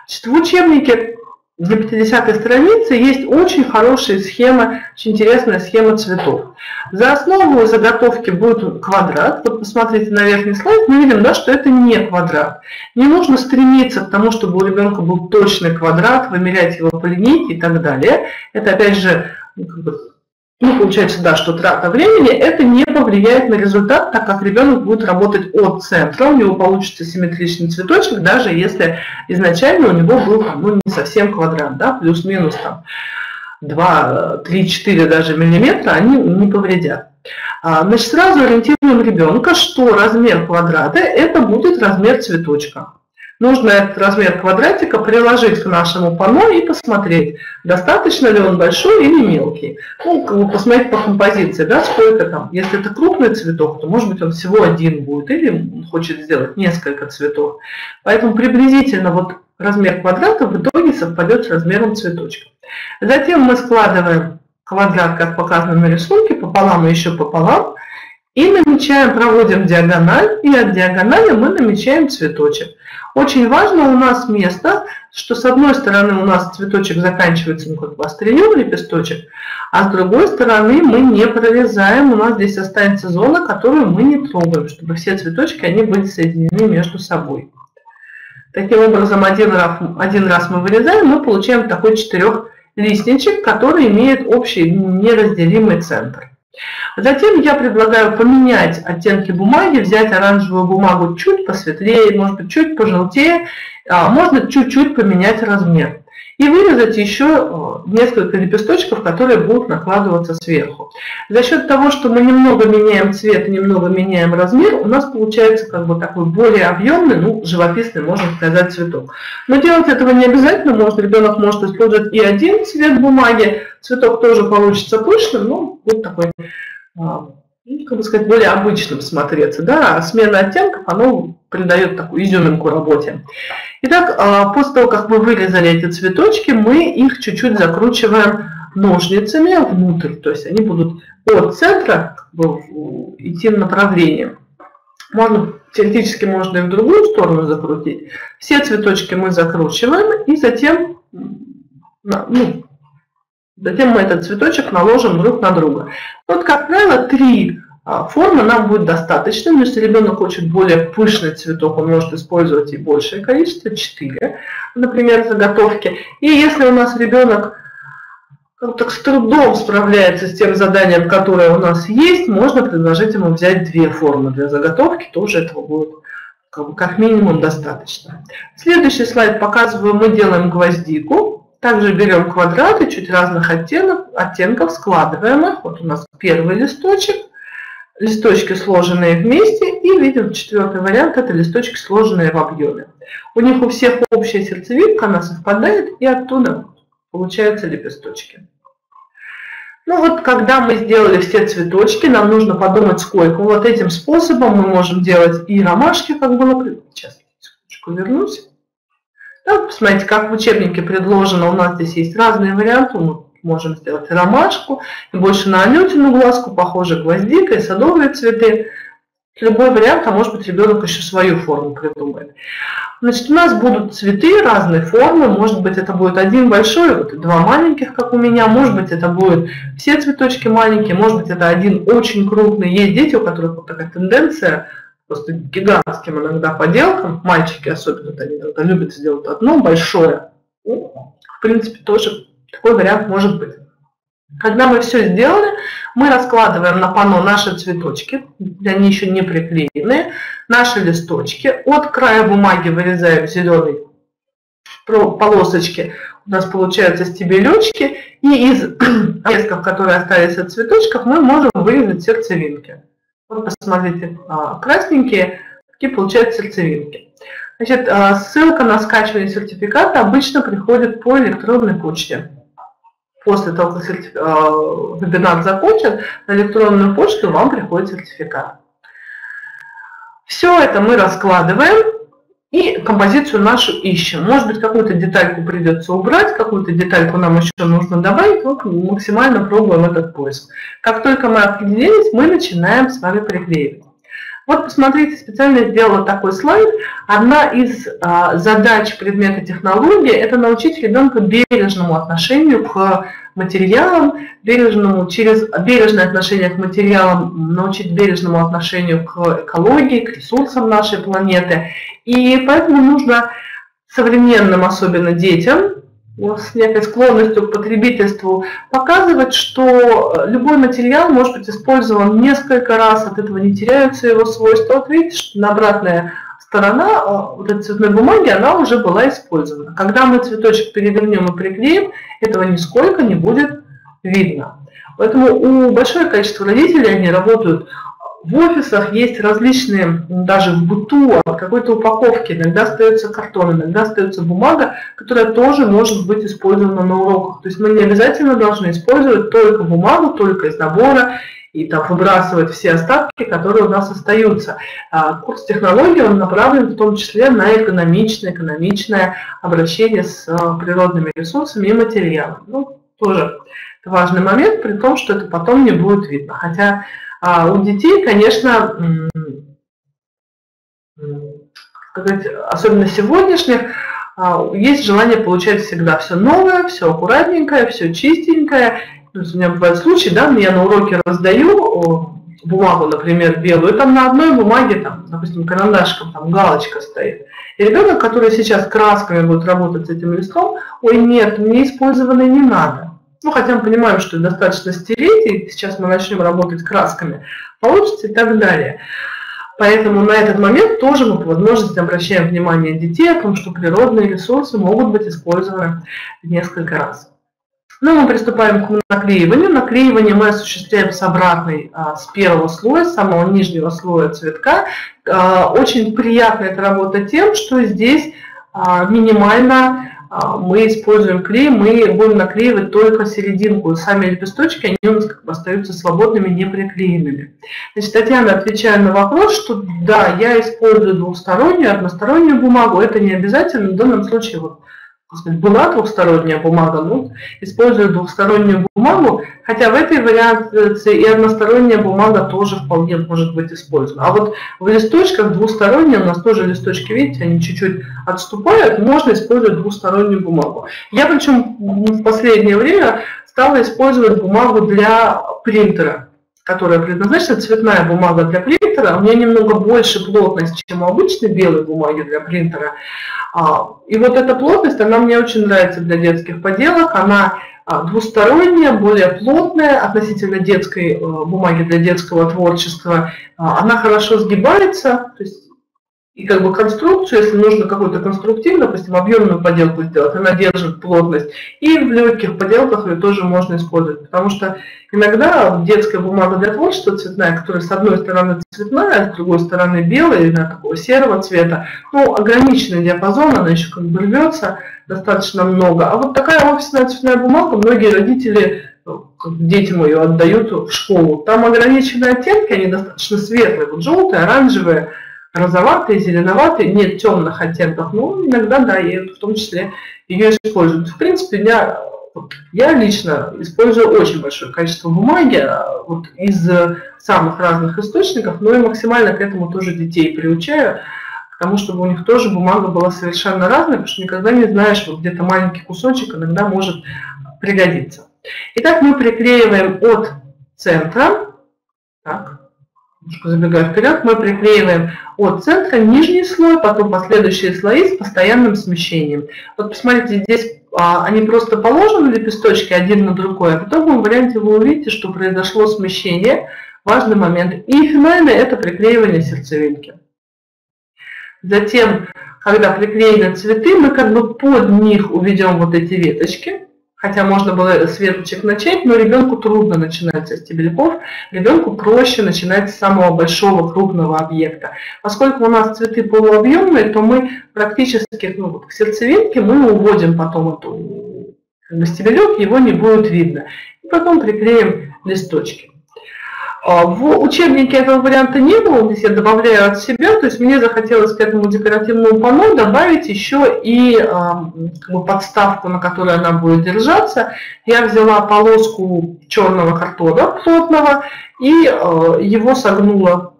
Значит, в учебнике на 50 странице есть очень хорошая схема, очень интересная схема цветов. За основу заготовки будет квадрат. Вот посмотрите на верхний слайд, мы видим, да, что это не квадрат. Не нужно стремиться к тому, чтобы у ребенка был точный квадрат, вымерять его по линейке и так далее. Это опять же ну, как бы, ну, получается, да, что трата времени, это не повлияет на результат, так как ребенок будет работать от центра, у него получится симметричный цветочек, даже если изначально у него был ну, не совсем квадрат, да, плюс-минус там 2, 3, 4 даже миллиметра, они не повредят. А, значит, сразу ориентируем ребенка, что размер квадрата – это будет размер цветочка. Нужно этот размер квадратика приложить к нашему панно и посмотреть, достаточно ли он большой или мелкий. Ну, посмотреть по композиции, да, сколько там. Если это крупный цветок, то может быть он всего один будет, или он хочет сделать несколько цветов. Поэтому приблизительно вот размер квадрата в итоге совпадет с размером цветочка. Затем мы складываем квадрат, как показано на рисунке, пополам и еще пополам. И намечаем, проводим диагональ, и от диагонали мы намечаем цветочек. Очень важно у нас место, что с одной стороны у нас цветочек заканчивается ну, как бы острием лепесточек, а с другой стороны мы не прорезаем, у нас здесь останется зона, которую мы не трогаем, чтобы все цветочки они были соединены между собой. Таким образом, один раз, один раз мы вырезаем, мы получаем такой четырехлистничек, который имеет общий неразделимый центр. Затем я предлагаю поменять оттенки бумаги, взять оранжевую бумагу чуть посветлее, может быть, чуть пожелтее, а, можно чуть-чуть поменять размер и вырезать еще э, несколько лепесточков, которые будут накладываться сверху. За счет того, что мы немного меняем цвет, немного меняем размер, у нас получается как бы такой более объемный, ну, живописный, можно сказать, цветок. Но делать этого не обязательно, может, ребенок может использовать и один цвет бумаги, цветок тоже получится пышным, но вот такой а, ну, как бы сказать, более обычным смотреться. Да? А смена оттенков, оно придает такую изюминку работе. Итак, а, после того, как мы вырезали эти цветочки, мы их чуть-чуть закручиваем ножницами внутрь. То есть они будут от центра как бы, идти направлением. Можно, теоретически можно и в другую сторону закрутить. Все цветочки мы закручиваем и затем ну, Затем мы этот цветочек наложим друг на друга. Вот, как правило, три формы нам будет достаточно. Но если ребенок хочет более пышный цветок, он может использовать и большее количество, 4, например, заготовки. И если у нас ребенок как-то с трудом справляется с тем заданием, которое у нас есть, можно предложить ему взять две формы для заготовки, тоже этого будет как минимум достаточно. Следующий слайд показываю, мы делаем гвоздику. Также берем квадраты чуть разных оттенков, оттенков, складываем их. Вот у нас первый листочек, листочки сложенные вместе, и видим четвертый вариант, это листочки сложенные в объеме. У них у всех общая сердцевинка, она совпадает, и оттуда получаются лепесточки. Ну вот, когда мы сделали все цветочки, нам нужно подумать, сколько. Вот этим способом мы можем делать и ромашки, как было. Сейчас, секундочку, вернусь. Да, посмотрите, как в учебнике предложено, у нас здесь есть разные варианты. Мы можем сделать ромашку, и больше на анютину глазку, похоже, гвоздика и садовые цветы. Любой вариант, а может быть ребенок еще свою форму придумает. Значит, у нас будут цветы разной формы, может быть это будет один большой, вот два маленьких, как у меня, может быть это будут все цветочки маленькие, может быть это один очень крупный. Есть дети, у которых вот такая тенденция просто гигантским иногда поделкам, мальчики особенно, они иногда любят сделать одно большое. Ну, в принципе, тоже такой вариант может быть. Когда мы все сделали, мы раскладываем на панно наши цветочки, они еще не приклеены, наши листочки. От края бумаги вырезаем зеленый полосочки, у нас получаются стебелечки, и из отрезков, которые остались от цветочков, мы можем вырезать сердцевинки. Вот посмотрите, а, красненькие, такие получаются сердцевинки. Значит, а, ссылка на скачивание сертификата обычно приходит по электронной почте. После того, как а, вебинар закончен, на электронную почту вам приходит сертификат. Все это мы раскладываем и композицию нашу ищем. Может быть, какую-то детальку придется убрать, какую-то детальку нам еще нужно добавить. Вот максимально пробуем этот поиск. Как только мы определились, мы начинаем с вами приклеивать. Вот посмотрите, специально сделала такой слайд. Одна из а, задач предмета технологии – это научить ребенка бережному отношению к материалам, бережному, через бережное отношение к материалам, научить бережному отношению к экологии, к ресурсам нашей планеты. И поэтому нужно современным, особенно детям, с некой склонностью к потребительству, показывать, что любой материал может быть использован несколько раз, от этого не теряются его свойства. Вот видите, что на обратная сторона а, вот этой цветной бумаги, она уже была использована. Когда мы цветочек перевернем и приклеим, этого нисколько не будет видно. Поэтому у большого количества родителей они работают в офисах есть различные, даже в быту, от какой-то упаковки, иногда остается картон, иногда остается бумага, которая тоже может быть использована на уроках. То есть мы не обязательно должны использовать только бумагу, только из набора, и там выбрасывать все остатки, которые у нас остаются. А курс технологий он направлен в том числе на экономичное, экономичное обращение с а, природными ресурсами и материалами. Ну, тоже важный момент, при том, что это потом не будет видно. Хотя а у детей, конечно, особенно сегодняшних, а, есть желание получать всегда все новое, все аккуратненькое, все чистенькое. У меня бывают случаи, да, я на уроке раздаю бумагу, например, белую, там на одной бумаге, там, допустим, карандашком, там галочка стоит. И ребенок, который сейчас красками будет работать с этим листом, ой, нет, мне использованной не надо. Ну, хотя мы понимаем, что достаточно стереть третий, сейчас мы начнем работать красками, получится и так далее. Поэтому на этот момент тоже мы по возможности обращаем внимание детей о том, что природные ресурсы могут быть использованы несколько раз. Ну, мы приступаем к наклеиванию. Наклеивание мы осуществляем с обратной, а, с первого слоя, с самого нижнего слоя цветка. А, очень приятно эта работа тем, что здесь а, минимально мы используем клей, мы будем наклеивать только серединку. Сами лепесточки, они у нас как бы остаются свободными, не приклеенными. Значит, Татьяна, отвечая на вопрос, что да, я использую двухстороннюю, одностороннюю бумагу, это не обязательно, в данном случае вот была двухсторонняя бумага, ну, использую двухстороннюю бумагу, хотя в этой вариации и односторонняя бумага тоже вполне может быть использована. А вот в листочках двусторонние, у нас тоже листочки, видите, они чуть-чуть отступают, можно использовать двустороннюю бумагу. Я причем в последнее время стала использовать бумагу для принтера которая предназначена, цветная бумага для принтера, у меня немного больше плотность, чем у обычной белой бумаги для принтера. А, и вот эта плотность, она мне очень нравится для детских поделок, она а, двусторонняя, более плотная относительно детской э, бумаги для детского творчества. А, она хорошо сгибается, то есть и как бы конструкцию, если нужно какую-то конструктивную, допустим, объемную поделку сделать, она держит плотность. И в легких поделках ее тоже можно использовать, потому что иногда детская бумага для творчества цветная, которая с одной стороны цветная, с другой стороны белая, или такого серого цвета, ну, ограниченный диапазон, она еще как бы рвется достаточно много. А вот такая офисная цветная бумага, многие родители детям ее отдают в школу. Там ограниченные оттенки, они достаточно светлые, вот желтые, оранжевые, розоватые, зеленоватые, нет темных оттенков, но иногда, да, я в том числе ее использую. В принципе, я, я лично использую очень большое количество бумаги а, вот, из самых разных источников, но и максимально к этому тоже детей приучаю, к тому, чтобы у них тоже бумага была совершенно разная, потому что никогда не знаешь, вот где-то маленький кусочек иногда может пригодиться. Итак, мы приклеиваем от центра, так, немножко забегая вперед, мы приклеиваем от центра нижний слой, потом последующие слои с постоянным смещением. Вот посмотрите, здесь а, они просто положены лепесточки один на другой, а в итоговом варианте вы увидите, что произошло смещение, важный момент. И финальное это приклеивание сердцевинки. Затем, когда приклеены цветы, мы как бы под них уведем вот эти веточки, Хотя можно было с веточек начать, но ребенку трудно начинать со стебельков, ребенку проще начинать с самого большого крупного объекта. Поскольку у нас цветы полуобъемные, то мы практически ну, вот, к сердцевинке мы уводим потом эту как стебелек, его не будет видно. И потом приклеим листочки. А, в учебнике этого варианта не было, здесь я добавляю от себя, то есть мне захотелось к этому декоративному панно добавить еще и как бы, подставку, на которой она будет держаться. Я взяла полоску черного картона плотного и а, его согнула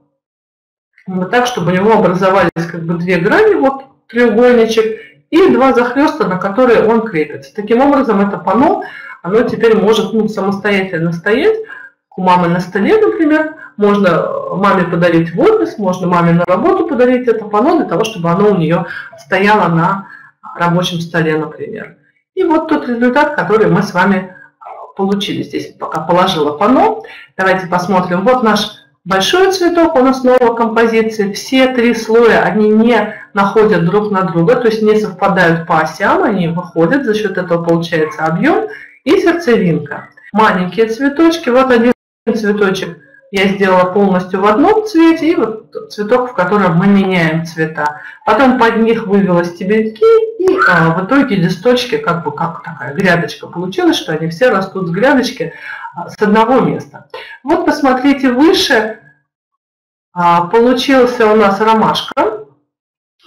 так, чтобы у него образовались как бы две грани, вот треугольничек, и два захлеста, на которые он крепится. Таким образом, это панно, оно теперь может ну, самостоятельно стоять, у мамы на столе, например, можно маме подарить в офис, можно маме на работу подарить это панно для того, чтобы оно у нее стояло на рабочем столе, например. И вот тот результат, который мы с вами получили. Здесь пока положила панно. Давайте посмотрим. Вот наш большой цветок, он основа композиции. Все три слоя, они не находят друг на друга, то есть не совпадают по осям, они выходят, за счет этого получается объем и сердцевинка. Маленькие цветочки, вот один цветочек я сделала полностью в одном цвете, и вот цветок, в котором мы меняем цвета. Потом под них вывела стебельки, и а, в итоге листочки, как бы как такая грядочка получилась, что они все растут с грядочки а, с одного места. Вот посмотрите выше, а, получился у нас ромашка.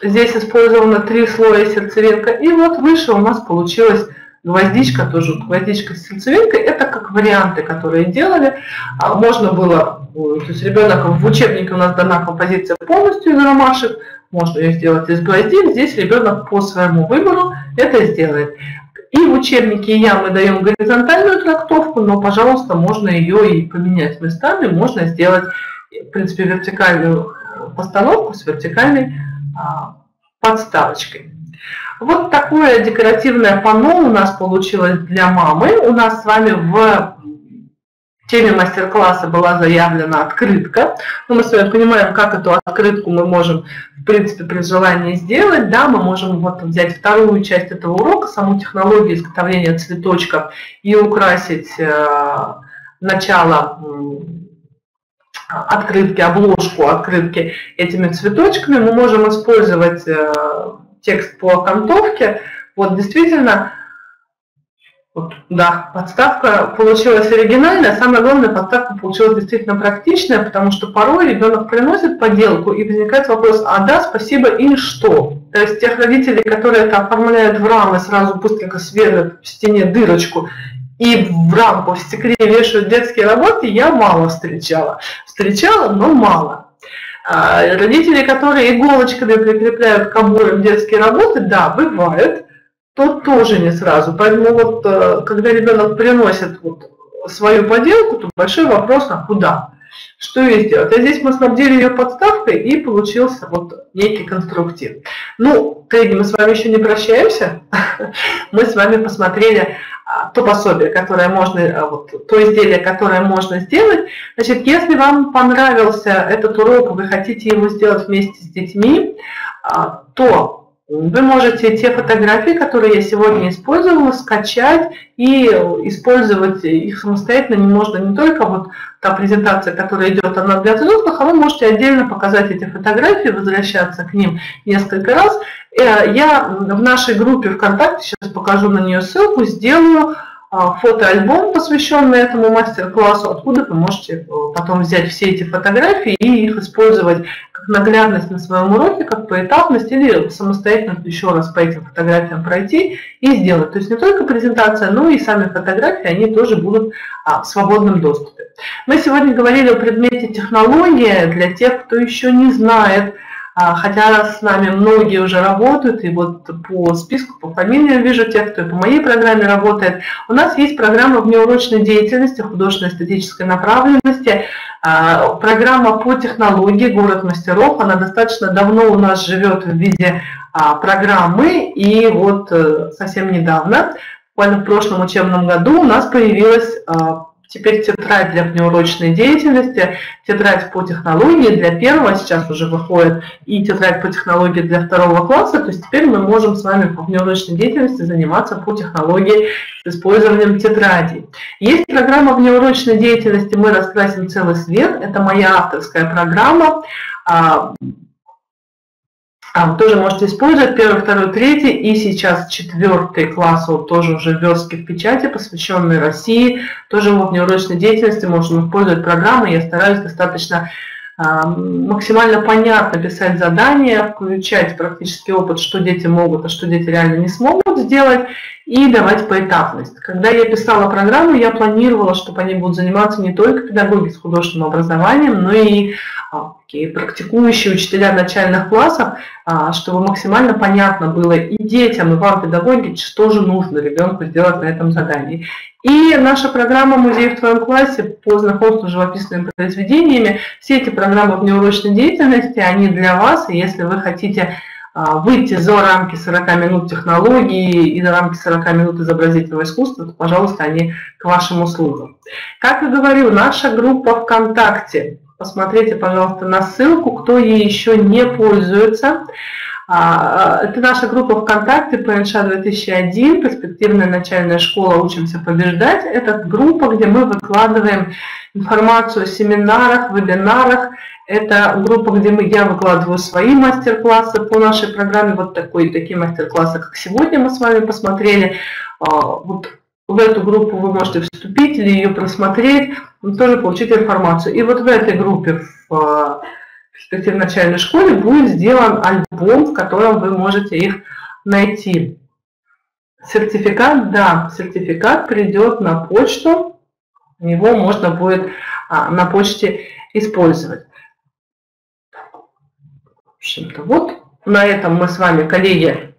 Здесь использовано три слоя сердцевинка, и вот выше у нас получилась гвоздичка, тоже гвоздичка с сердцевинкой, это варианты, которые делали. А можно было, то есть ребенок в учебнике у нас дана композиция полностью из ромашек, можно ее сделать из гвоздик, здесь ребенок по своему выбору это сделает. И в учебнике я мы даем горизонтальную трактовку, но, пожалуйста, можно ее и поменять местами, можно сделать, в принципе, вертикальную постановку с вертикальной а, подставочкой. Вот такое декоративное панно у нас получилось для мамы. У нас с вами в теме мастер-класса была заявлена открытка. Но мы с вами понимаем, как эту открытку мы можем, в принципе, при желании сделать. Да, мы можем вот взять вторую часть этого урока, саму технологию изготовления цветочков и украсить э, начало открытки, обложку открытки этими цветочками. Мы можем использовать э, текст по окантовке. Вот действительно вот, да, подставка получилась оригинальная, самое главное, подставка получилась действительно практичная, потому что порой ребенок приносит поделку и возникает вопрос, а да, спасибо, и что? То есть тех родителей, которые это оформляют в рамы, сразу быстренько сверлят в стене дырочку и в рамку в стекле вешают детские работы, я мало встречала. Встречала, но мало. А родители, которые иголочками прикрепляют к обоям детские работы, да, бывает, то тоже не сразу. Поэтому вот э, когда ребенок приносит вот свою поделку, то большой вопрос, а куда? Что ей сделать? А здесь мы снабдили ее подставкой и получился вот некий конструктив. Ну, коллеги, мы с вами еще не прощаемся. Мы с вами посмотрели а, то пособие, которое можно, а, вот, то изделие, которое можно сделать. Значит, если вам понравился этот урок, вы хотите его сделать вместе с детьми, то вы можете те фотографии, которые я сегодня использовала, скачать и использовать их самостоятельно. Не можно не только вот та презентация, которая идет, она для взрослых, а вы можете отдельно показать эти фотографии, возвращаться к ним несколько раз. Э, я в нашей группе ВКонтакте, сейчас покажу на нее ссылку, сделаю фотоальбом, посвященный этому мастер-классу, откуда вы можете э, потом взять все эти фотографии и их использовать как наглядность на своем уроке, как поэтапность, или самостоятельно еще раз по этим фотографиям пройти и сделать. То есть не только презентация, но и сами фотографии, они тоже будут а, в свободном доступе. Мы сегодня говорили о предмете технология для тех, кто еще не знает, а, хотя с нами многие уже работают, и вот по списку, по фамилиям вижу тех, кто по моей программе работает. У нас есть программа внеурочной деятельности, художественной эстетической направленности, а, программа по технологии «Город мастеров». Она достаточно давно у нас живет в виде а, программы, и вот э, совсем недавно, буквально в прошлом учебном году, у нас появилась Теперь тетрадь для внеурочной деятельности, тетрадь по технологии для первого сейчас уже выходит, и тетрадь по технологии для второго класса. То есть теперь мы можем с вами по внеурочной деятельности заниматься по технологии с использованием тетрадей. Есть программа внеурочной деятельности «Мы раскрасим целый свет». Это моя авторская программа а, тоже можете использовать первый, второй, третий. И сейчас четвертый класс, вот тоже уже верстки в печати, посвященные России, тоже во внеурочной деятельности можем использовать программы. Я стараюсь достаточно а, максимально понятно писать задания, включать практический опыт, что дети могут, а что дети реально не смогут сделать, и давать поэтапность. Когда я писала программу, я планировала, что они будут заниматься не только педагоги с художественным образованием, но и а, практикующие учителя начальных классов, а, чтобы максимально понятно было и детям, и вам, педагоги, что же нужно ребенку сделать на этом задании. И наша программа «Музей в твоем классе» по знакомству с живописными произведениями, все эти программы внеурочной деятельности, они для вас, и если вы хотите выйти за рамки 40 минут технологии и за рамки 40 минут изобразительного искусства, то, пожалуйста, они к вашим услугам. Как я говорю, наша группа ВКонтакте, посмотрите, пожалуйста, на ссылку, кто ей еще не пользуется. А, это наша группа ВКонтакте ПНШ 2001, перспективная начальная школа «Учимся побеждать». Это группа, где мы выкладываем информацию о семинарах, вебинарах, это группа, где мы, я выкладываю свои мастер-классы по нашей программе, вот такой, такие мастер-классы, как сегодня мы с вами посмотрели. А, вот в эту группу вы можете вступить или ее просмотреть, тоже получить информацию. И вот в этой группе, в а, перспективе начальной школе, будет сделан альбом, в котором вы можете их найти. Сертификат, да, сертификат придет на почту, его можно будет а, на почте использовать общем-то, вот на этом мы с вами, коллеги,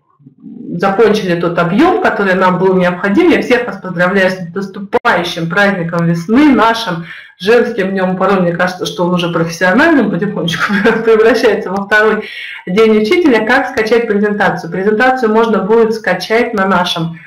закончили тот объем, который нам был необходим. Я всех вас поздравляю с наступающим праздником весны, нашим женским днем. Порой мне кажется, что он уже профессиональным потихонечку превращается во второй день учителя. Как скачать презентацию? Презентацию можно будет скачать на нашем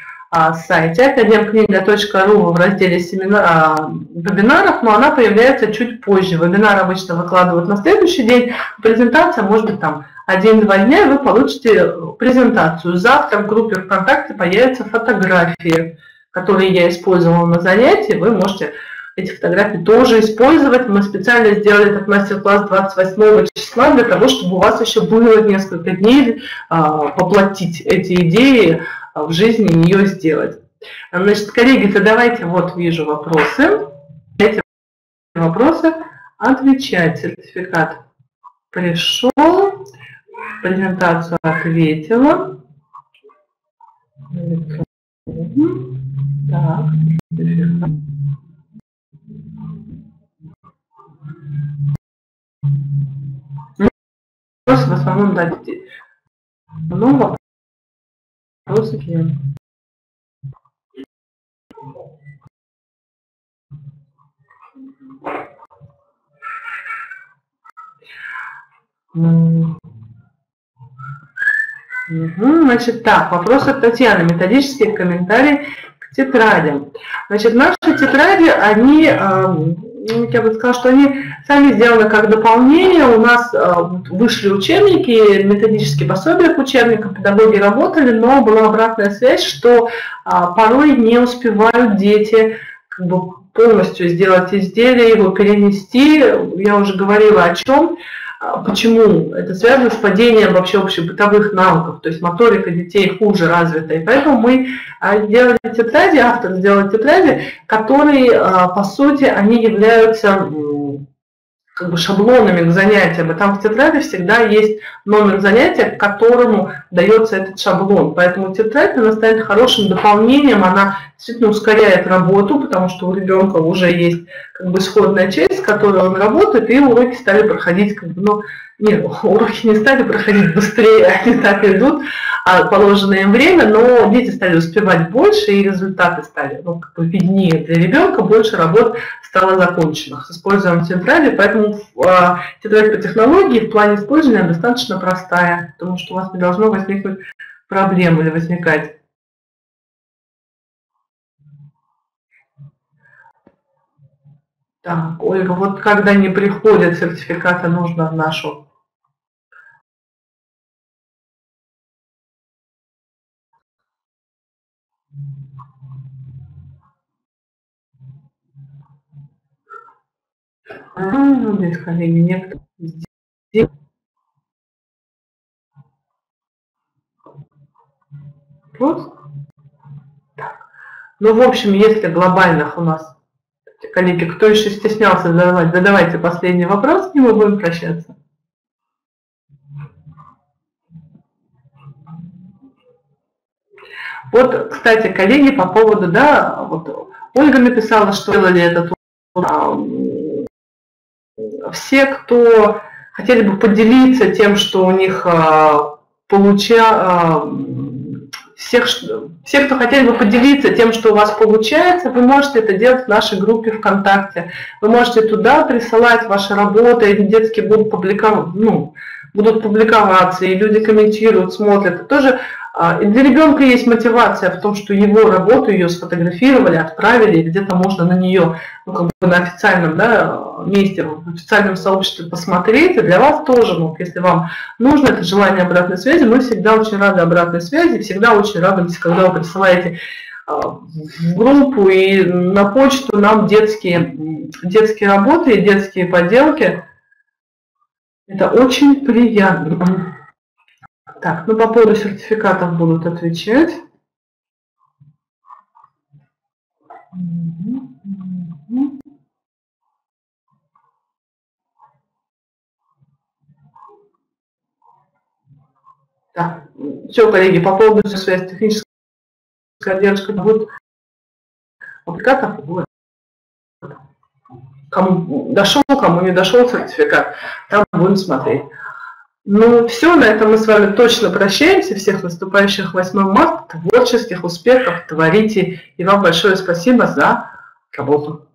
сайте академкнига.ру в разделе семинар, а, вебинаров, но она появляется чуть позже. Вебинар обычно выкладывают на следующий день, презентация может быть там один-два дня, и вы получите презентацию. Завтра в группе ВКонтакте появятся фотографии, которые я использовала на занятии. Вы можете эти фотографии тоже использовать. Мы специально сделали этот мастер-класс 28 числа для того, чтобы у вас еще было несколько дней а, поплатить эти идеи в жизни ее сделать. Значит, коллеги, задавайте, вот вижу вопросы. Эти вопросы отвечать. Сертификат пришел, презентацию ответила. Так, сертификат. Вопросы в основном, да, ну, клиента. Угу. Значит, так, вопрос от Татьяны. Методические комментарии к тетрадям. Значит, наши тетради, они эм, ну, я бы сказала, что они сами сделаны как дополнение. У нас э, вышли учебники, методические пособия к учебникам, педагоги работали, но была обратная связь, что а, порой не успевают дети как бы полностью сделать изделие, его перенести. Я уже говорила о чем. А почему? Это связано с падением вообще общебытовых навыков, то есть моторика детей хуже развита. И поэтому мы а, сделали тетради, автор сделал тетради, которые, а, по сути, они являются как бы шаблонами к занятиям. И там в тетради всегда есть номер занятия, к которому дается этот шаблон. Поэтому тетрадь, она станет хорошим дополнением, она действительно ускоряет работу, потому что у ребенка уже есть как бы исходная часть, с которой он работает, и уроки стали проходить как бы, ну, нет, уроки не стали проходить быстрее, они так идут, а положенное им время, но дети стали успевать больше, и результаты стали ну, как бы виднее для ребенка, больше работ стало законченных с использованием тетради, поэтому э, тетрадь по технологии в плане использования достаточно простая, потому что у вас не должно возникнуть проблем или возникать. Так, Ольга, вот когда не приходят сертификаты, нужно в нашу А, здесь коллеги, нет. Здесь. Вот. Так. Ну, в общем, если глобальных у нас, коллеги, кто еще стеснялся задавать, задавайте последний вопрос, и мы будем прощаться. Вот, кстати, коллеги, по поводу, да, вот Ольга написала, что делали этот все, кто хотели бы поделиться тем, что у них а, получа... А, все, кто хотели бы поделиться тем, что у вас получается, вы можете это делать в нашей группе ВКонтакте. Вы можете туда присылать ваши работы, и детские будут, публиковать, ну, будут публиковаться, и люди комментируют, смотрят. Это тоже а, для ребенка есть мотивация в том, что его работу, ее сфотографировали, отправили, где-то можно на нее ну, как бы на официальном да, месте, в официальном сообществе посмотреть. И для вас тоже, ну, если вам нужно это желание обратной связи, мы всегда очень рады обратной связи, всегда очень радуемся, когда вы присылаете а, в группу и на почту нам детские, детские работы и детские поделки. Это очень приятно. Так, ну по поводу сертификатов будут отвечать. Так, все, коллеги, по поводу связи технической поддержки будет аппликатор. Вот. Кому дошел, кому не дошел сертификат, там будем смотреть. Ну, все, на этом мы с вами точно прощаемся. Всех наступающих 8 марта, творческих успехов, творите. И вам большое спасибо за работу.